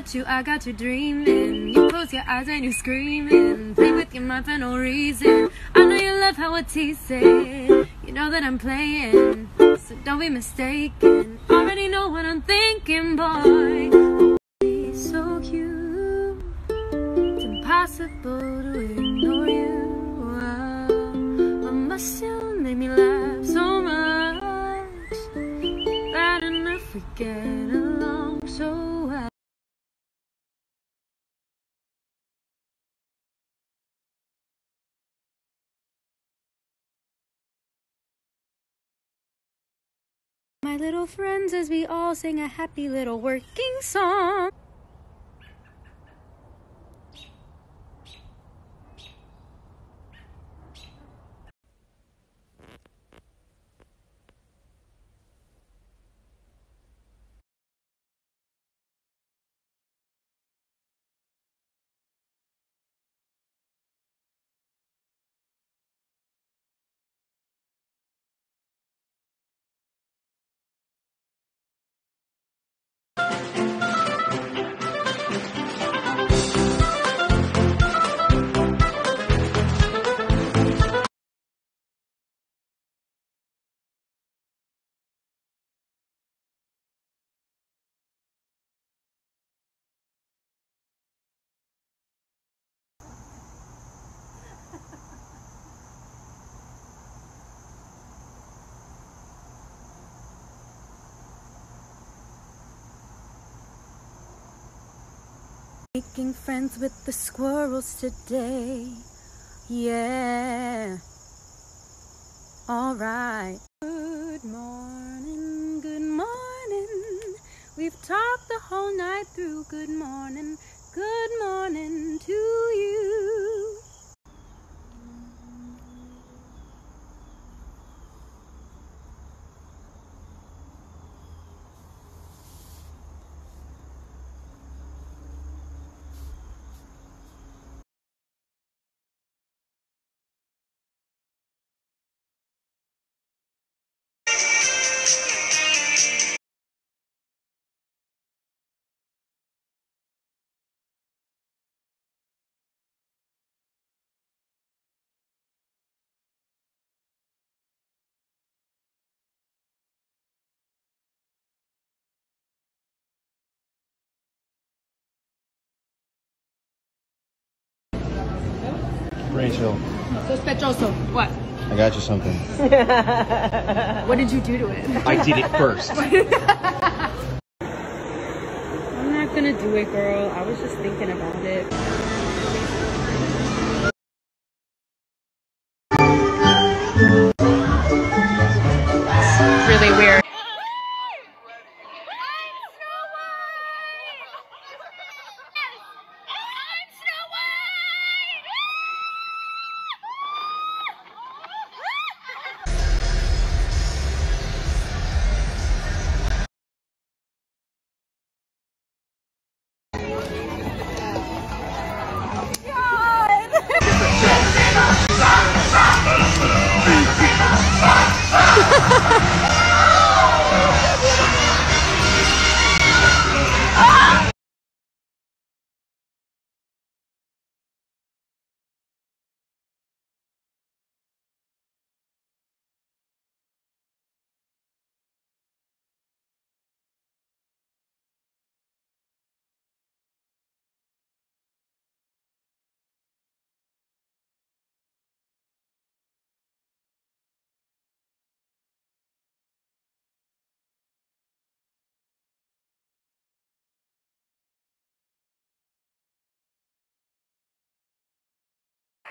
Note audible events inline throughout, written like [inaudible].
got you, I got you dreaming. You close your eyes and you're screaming. Play with your mind for no reason. I know you love how I tease it. You know that I'm playing, so don't be mistaken. Already know what I'm thinking, boy. So cute. It's impossible to ignore you. What must you make me laugh so much that enough we get My little friends, as we all sing a happy little working song. Making friends with the squirrels today. Yeah. Alright. Good morning, good morning. We've talked the whole night through. Good morning, good morning to you. Rachel, Sospechoso. What? I got you something. [laughs] What did you do to it? I did it first. [laughs] I'm not gonna do it, girl. I was just thinking about it.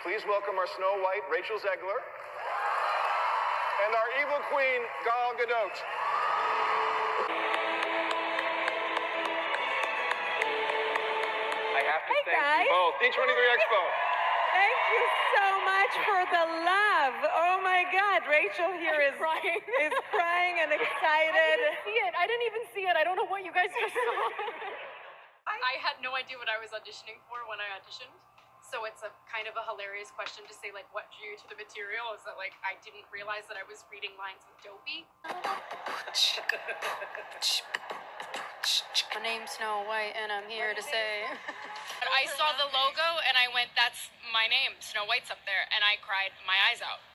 Please welcome our Snow White, Rachel Zegler, and our evil queen, Gal Gadot. I have to Hey, thank guys. you both. D23 Expo. Thank you so much for the love. Oh my God, Rachel here is crying. [laughs] is crying and excited. I excited. didn't see it. I didn't even see it. I don't know what you guys just saw. [laughs] I had no idea what I was auditioning for when I auditioned. So it's a kind of a hilarious question to say like what drew you to the material is that like I didn't realize that I was reading lines with Dopey. [laughs] My name's Snow White, and I'm here to say. [laughs] I saw the logo and I went, that's my name. Snow White's up there. And I cried my eyes out.